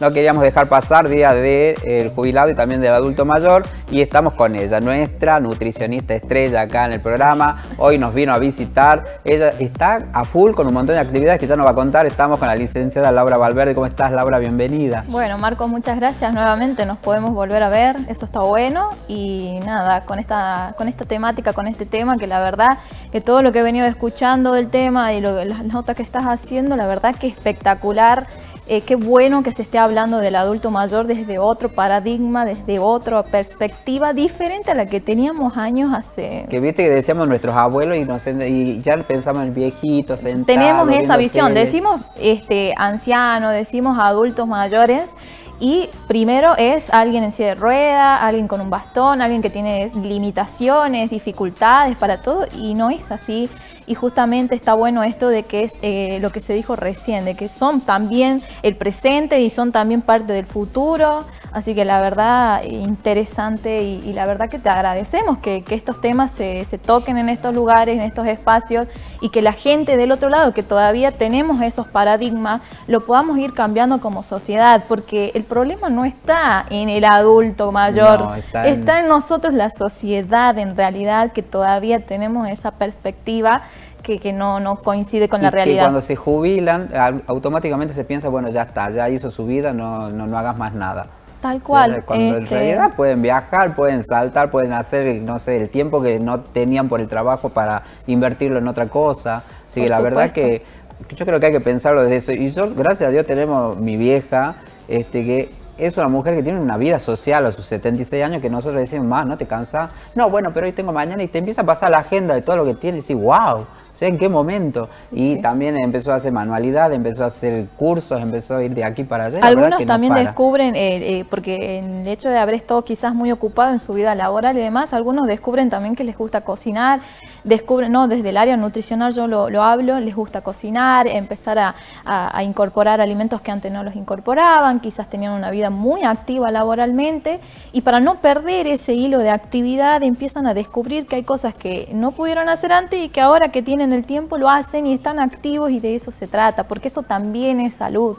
no queríamos dejar pasar día del jubilado y también del adulto mayor y estamos con ella, nuestra nutricionista estrella acá en el programa. Hoy nos vino a visitar. Ella está a full con un montón de actividades que ya nos va a contar. Estamos con la licenciada Laura Valverde. ¿Cómo estás, Laura? Bienvenida. Bueno, Marco, muchas gracias nuevamente. Nos podemos volver a ver. Eso está bueno. Y nada, con esta, con esta temática, con este tema, que la verdad que todo lo que he venido escuchando del tema y las notas que estás haciendo, la verdad que espectacular. Eh, qué bueno que se esté hablando del adulto mayor desde otro paradigma, desde otra perspectiva diferente a la que teníamos años hace. Que viste que decíamos nuestros abuelos y, y ya pensamos en viejitos. Tenemos esa visión, decimos este, ancianos, decimos adultos mayores y primero es alguien en silla de rueda, alguien con un bastón, alguien que tiene limitaciones, dificultades para todo, y no es así. Y justamente está bueno esto de que es eh, lo que se dijo recién, de que son también el presente y son también parte del futuro. Así que la verdad, interesante y, la verdad que te agradecemos que, estos temas se, toquen en estos lugares, en estos espacios y que la gente del otro lado, que todavía tenemos esos paradigmas, lo podamos ir cambiando como sociedad, porque el problema no está en el adulto mayor, está, en... nosotros la sociedad en realidad, que todavía tenemos esa perspectiva. Que, no, no, coincide con la realidad. Que cuando se jubilan, automáticamente se piensa, bueno, ya está, ya hizo su vida, no, no, no hagas más nada. Tal cual. cuando en este, realidad pueden viajar, pueden saltar, pueden hacer, no sé, el tiempo que no tenían por el trabajo para invertirlo en otra cosa. Así que la verdad que yo creo que hay que pensarlo desde eso. Y yo, gracias a Dios, tenemos mi vieja, este, que es una mujer que tiene una vida social a sus 76 años que nosotros decimos, más, ¿no te cansa? No, bueno, pero hoy tengo mañana y te empieza a pasar la agenda de todo lo que tiene y decís, wow sé en qué momento. Y también empezó a hacer manualidad, empezó a hacer cursos, empezó a ir de aquí para allá. Algunos también descubren, eh, eh, porque el hecho de haber estado quizás muy ocupado en su vida laboral y demás, algunos descubren también que les gusta cocinar, descubren, no, desde el área nutricional yo lo, hablo, les gusta cocinar, empezar a, a, incorporar alimentos que antes no los incorporaban, quizás tenían una vida muy activa laboralmente y para no perder ese hilo de actividad empiezan a descubrir que hay cosas que no pudieron hacer antes y que ahora que tienen el tiempo lo hacen y están activos y de eso se trata, porque eso también es salud.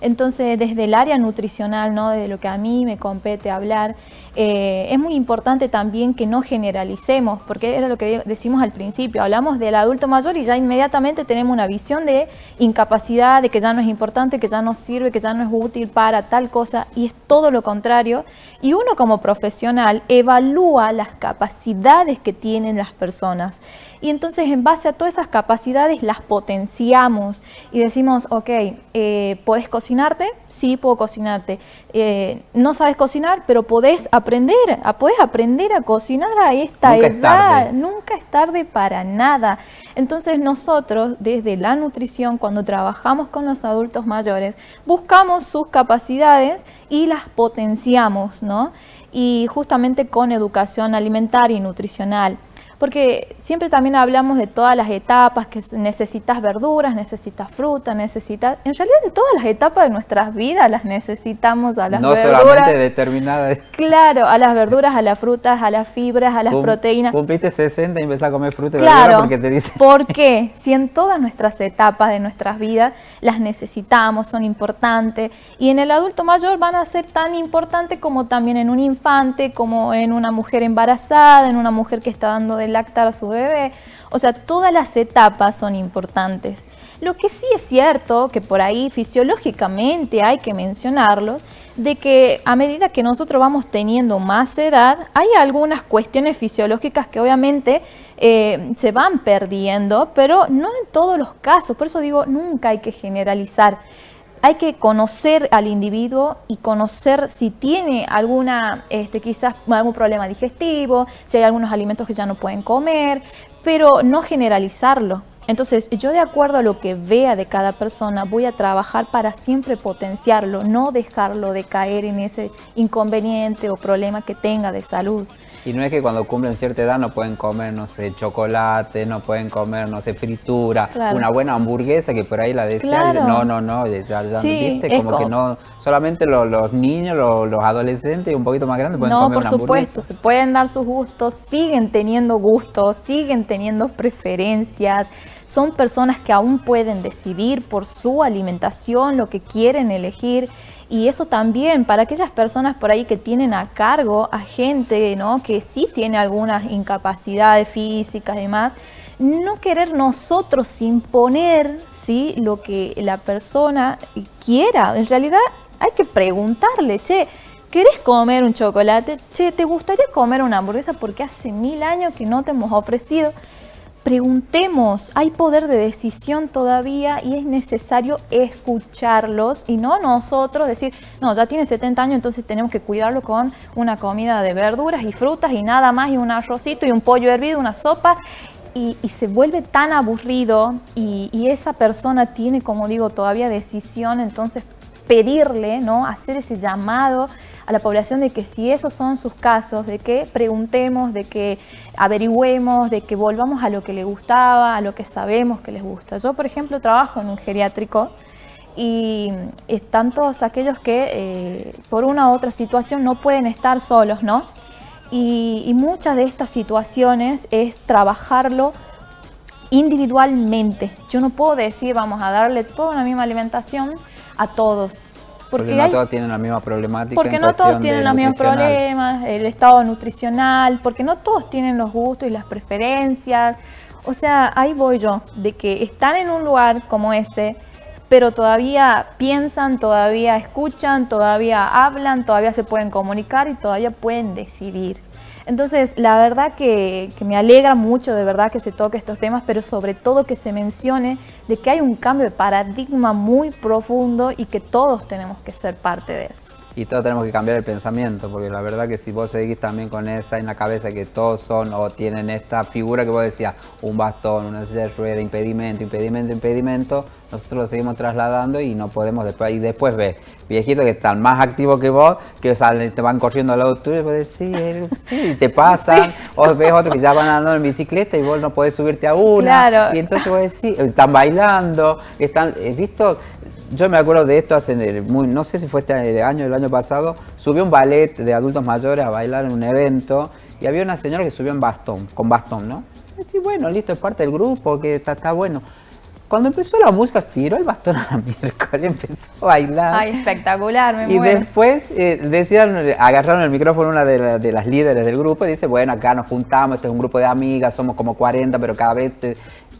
Entonces, desde el área nutricional, ¿no? de lo que a mí me compete hablar, eh, es muy importante también que no generalicemos, porque era lo que decimos al principio, hablamos del adulto mayor y ya inmediatamente tenemos una visión de incapacidad, de que ya no es importante, que ya no sirve, que ya no es útil para tal cosa, y es todo lo contrario. Y uno como profesional evalúa las capacidades que tienen las personas. Y entonces en base a todas esas capacidades las potenciamos y decimos, ok, eh, ¿podés cocinarte? Sí, puedo cocinarte. Eh, no sabes cocinar, pero podés aprender, a, podés aprender a cocinar a esta edad. Nunca es tarde para nada. Entonces nosotros desde la nutrición, cuando trabajamos con los adultos mayores, buscamos sus capacidades y las potenciamos, ¿no? Y justamente con educación alimentaria y nutricional porque siempre también hablamos de todas las etapas, que necesitas verduras, necesitas fruta, necesitas... En realidad de todas las etapas de nuestras vidas las necesitamos a las verduras. No solamente determinadas. Claro, a las verduras, a las frutas, a las fibras, a las proteínas. Cumpliste 60 y empezaste a comer fruta y claro, porque te dicen... ¿Por qué? Si en todas nuestras etapas de nuestras vidas las necesitamos, son importantes, y en el adulto mayor van a ser tan importantes como también en un infante, como en una mujer embarazada, en una mujer que está dando de lactar a su bebé. O sea, todas las etapas son importantes. Lo que sí es cierto, que por ahí fisiológicamente hay que mencionarlo, de que a medida que nosotros vamos teniendo más edad, hay algunas cuestiones fisiológicas que obviamente eh, se van perdiendo, pero no en todos los casos. Por eso digo, nunca hay que generalizar hay que conocer al individuo y conocer si tiene alguna, este, quizás algún problema digestivo, si hay algunos alimentos que ya no pueden comer, pero no generalizarlo. Entonces, yo de acuerdo a lo que vea de cada persona, voy a trabajar para siempre potenciarlo, no dejarlo de caer en ese inconveniente o problema que tenga de salud. Y no es que cuando cumplen cierta edad no pueden comer, no sé, chocolate, no pueden comer, no sé, fritura, una buena hamburguesa que por ahí la desean. no, no, no, ya, ya viste, como, que no, solamente los, niños, los, adolescentes y un poquito más grandes pueden comer una hamburguesa. No, por supuesto, se pueden dar sus gustos, siguen teniendo gustos, siguen teniendo preferencias. Son personas que aún pueden decidir por su alimentación lo que quieren elegir Y eso también para aquellas personas por ahí que tienen a cargo a gente ¿no? que sí tiene algunas incapacidades físicas y demás, no querer nosotros imponer ¿sí? lo que la persona quiera. En realidad hay que preguntarle, che, ¿querés comer un chocolate? Che, ¿te gustaría comer una hamburguesa? Porque hace mil años que no te hemos ofrecido preguntemos, hay poder de decisión todavía y es necesario escucharlos y no nosotros decir, no, ya tiene 70 años, entonces tenemos que cuidarlo con una comida de verduras y frutas y nada más y un arrocito y un pollo hervido, una sopa. Y, se vuelve tan aburrido y, y esa persona tiene, como digo, todavía decisión, entonces pedirle, ¿no? Hacer ese llamado a la población de que si esos son sus casos, de que preguntemos, de que averigüemos, de que volvamos a lo que le gustaba, a lo que sabemos que les gusta. Yo, por ejemplo, trabajo en un geriátrico y están todos aquellos que eh, por una u otra situación no pueden estar solos, ¿no? Y, y muchas de estas situaciones es trabajarlo individualmente. Yo no puedo decir, vamos a darle toda una misma alimentación a todos. Porque, no todos tienen la misma problemática. Porque no todos tienen los mismos problemas, el estado nutricional, porque no todos tienen los gustos y las preferencias. O sea, ahí voy yo, de que están en un lugar como ese, pero todavía piensan, todavía escuchan, todavía hablan, todavía se pueden comunicar y todavía pueden decidir. Entonces, la verdad que, me alegra mucho de verdad que se toque estos temas, pero sobre todo que se mencione de que hay un cambio de paradigma muy profundo y que todos tenemos que ser parte de eso y todos tenemos que cambiar el pensamiento, porque la verdad que si vos seguís también con esa en la cabeza que todos son o tienen esta figura que vos decías, un bastón, una silla de rueda, impedimento, impedimento, impedimento, nosotros lo seguimos trasladando y no podemos después, y después ves viejitos que están más activos que vos, que salen, te van corriendo al lado tuyo y vos decís, sí, te pasan, o ves otros que ya van andando en bicicleta y vos no podés subirte a una, y entonces vos decís, están bailando, están, eh, visto, yo me acuerdo de esto hace, muy, no sé si fue este año el año pasado, subió un ballet de adultos mayores a bailar en un evento y había una señora que subió en bastón, con bastón, ¿no? Y sí, bueno, listo, es parte del grupo, que está, está bueno. Cuando empezó la música, tiró el bastón a la miércoles, empezó a bailar. Ay, espectacular, me Y después eh, decían, agarraron el micrófono una de, de, las líderes del grupo y dice, bueno, acá nos juntamos, este es un grupo de amigas, somos como 40, pero cada vez...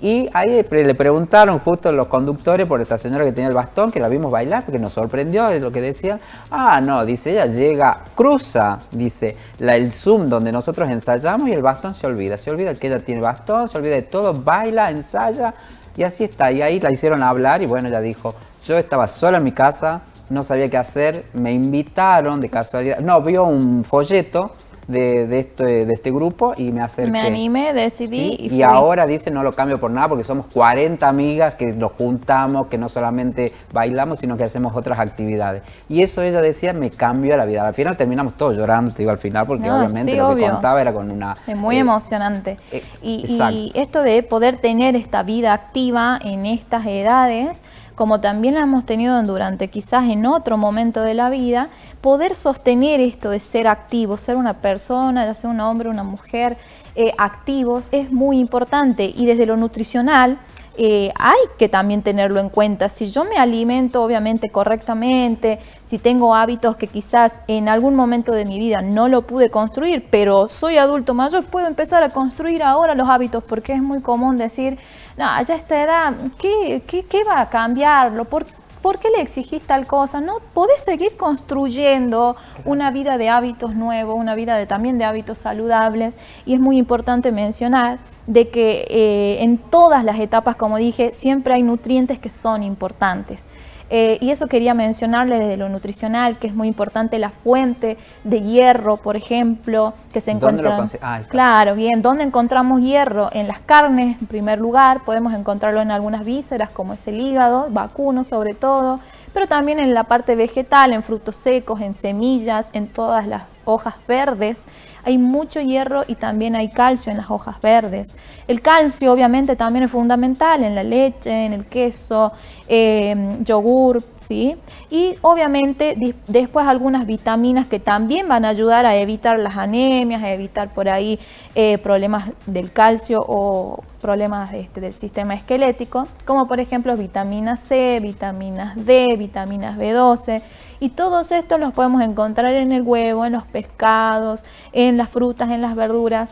Y ahí le preguntaron justo los conductores por esta señora que tenía el bastón, que la vimos bailar, porque nos sorprendió, es lo que decían. Ah, no, dice, ella llega, cruza, dice, la, el Zoom donde nosotros ensayamos y el bastón se olvida. Se olvida que ella tiene bastón, se olvida de todo, baila, ensaya y así está. Y ahí la hicieron hablar y bueno, ella dijo, yo estaba sola en mi casa, no sabía qué hacer, me invitaron de casualidad, no, vio un folleto de, de, este, de este grupo y me acerqué. Me animé, decidí y, y ahora dice no lo cambio por nada porque somos 40 amigas que nos juntamos, que no solamente bailamos, sino que hacemos otras actividades. Y eso ella decía, me cambió la vida. Al final terminamos todos llorando, digo, al final, porque obviamente lo que contaba era con una... Es muy eh, emocionante. Eh, y, y esto de poder tener esta vida activa en estas edades como también la hemos tenido durante quizás en otro momento de la vida, poder sostener esto de ser activo, ser una persona, ya sea un hombre, una mujer, eh, activos, es muy importante. Y desde lo nutricional, eh, hay que también tenerlo en cuenta. Si yo me alimento obviamente correctamente, si tengo hábitos que quizás en algún momento de mi vida no lo pude construir, pero soy adulto mayor, puedo empezar a construir ahora los hábitos porque es muy común decir, no, ya esta edad, ¿qué, qué, va a cambiarlo? ¿Por, ¿Por qué le exigís tal cosa? No, podés seguir construyendo una vida de hábitos nuevos, una vida de, también de hábitos saludables y es muy importante mencionar de que eh, en todas las etapas, como dije, siempre hay nutrientes que son importantes. Eh, y eso quería mencionarle desde lo nutricional, que es muy importante la fuente de hierro, por ejemplo, que se encuentra. Ah, claro, bien, ¿dónde encontramos hierro? En las carnes, en primer lugar, podemos encontrarlo en algunas vísceras, como es el hígado, vacuno sobre todo, pero también en la parte vegetal, en frutos secos, en semillas, en todas las hojas verdes. Hay mucho hierro y también hay calcio en las hojas verdes. El calcio obviamente también es fundamental en la leche, en el queso, eh, yogur, ¿sí? Y obviamente después algunas vitaminas que también van a ayudar a evitar las anemias, a evitar por ahí eh, problemas del calcio o problemas este, del sistema esquelético, como por ejemplo vitaminas C, vitaminas D, vitaminas B12 Y todos estos los podemos encontrar en el huevo, en los pescados, en las frutas, en las verduras.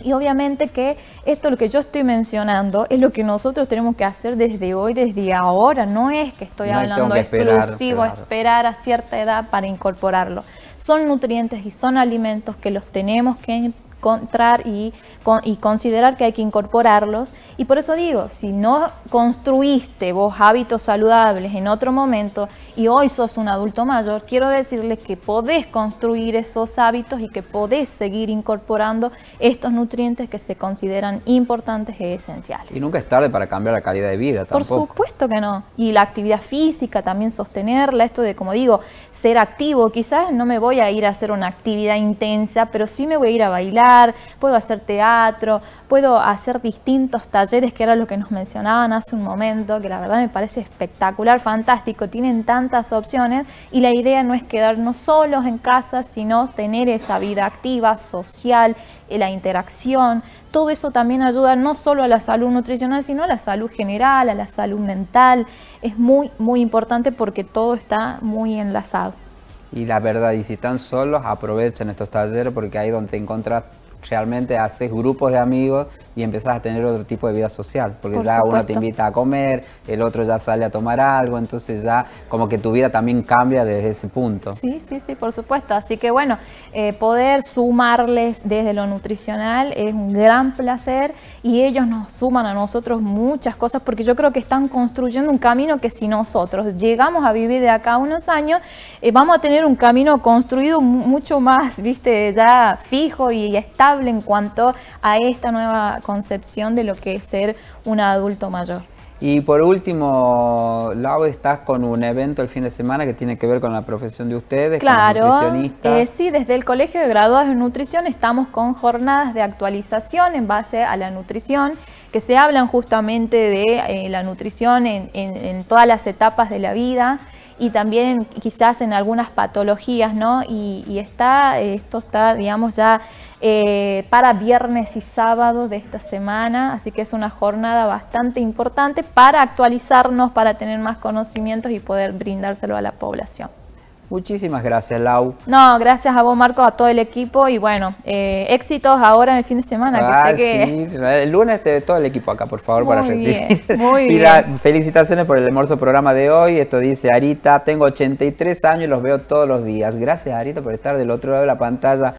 Y obviamente que esto lo que yo estoy mencionando es lo que nosotros tenemos que hacer desde hoy, desde ahora. No es que estoy hablando exclusivo, esperar a cierta edad para incorporarlo. Son nutrientes y son alimentos que los tenemos que encontrar y, y considerar que hay que incorporarlos. Y por eso digo, si no construiste vos hábitos saludables en otro momento y hoy sos un adulto mayor, quiero decirles que podés construir esos hábitos y que podés seguir incorporando estos nutrientes que se consideran importantes e esenciales. Y nunca es tarde para cambiar la calidad de vida tampoco. Por supuesto que no. Y la actividad física también sostenerla, esto de, como digo, ser activo. Quizás no me voy a ir a hacer una actividad intensa, pero sí me voy a ir a bailar puedo hacer teatro, puedo hacer distintos talleres, que era lo que nos mencionaban hace un momento, que la verdad me parece espectacular, fantástico, tienen tantas opciones y la idea no es quedarnos solos en casa, sino tener esa vida activa, social, eh, la interacción, todo eso también ayuda no solo a la salud nutricional, sino a la salud general, a la salud mental. Es muy, muy importante porque todo está muy enlazado. Y la verdad, y si están solos, aprovechen estos talleres porque ahí donde te encuentras realmente haces grupos de amigos y empezás a tener otro tipo de vida social, porque ya uno te invita a comer, el otro ya sale a tomar algo, entonces ya como que tu vida también cambia desde ese punto. Sí, sí, sí, por supuesto. Así que bueno, eh, poder sumarles desde lo nutricional es un gran placer y ellos nos suman a nosotros muchas cosas porque yo creo que están construyendo un camino que si nosotros llegamos a vivir de acá unos años, eh, vamos a tener un camino construido mucho más, viste, ya fijo y estable en cuanto a esta nueva concepción de lo que es ser un adulto mayor. Y por último, Lau, estás con un evento el fin de semana que tiene que ver con la profesión de ustedes, claro, eh, sí, desde el Colegio de Graduados de Nutrición estamos con jornadas de actualización en base a la nutrición, que se hablan justamente de eh, la nutrición en, todas las etapas de la vida y también quizás en algunas patologías, ¿no? Y, y está, esto está, digamos, ya eh, para viernes y sábado de esta semana, así que es una jornada bastante importante para actualizarnos, para tener más conocimientos y poder brindárselo a la población. Muchísimas gracias, Lau. No, gracias a vos, Marco, a todo el equipo y bueno, eh, éxitos ahora en el fin de semana. Ah, sí. El lunes te, todo el equipo acá, por favor, para recibir. Muy Mira, felicitaciones por el hermoso programa de hoy. Esto dice Arita, tengo 83 años y los veo todos los días. Gracias, Arita, por estar del otro lado de la pantalla.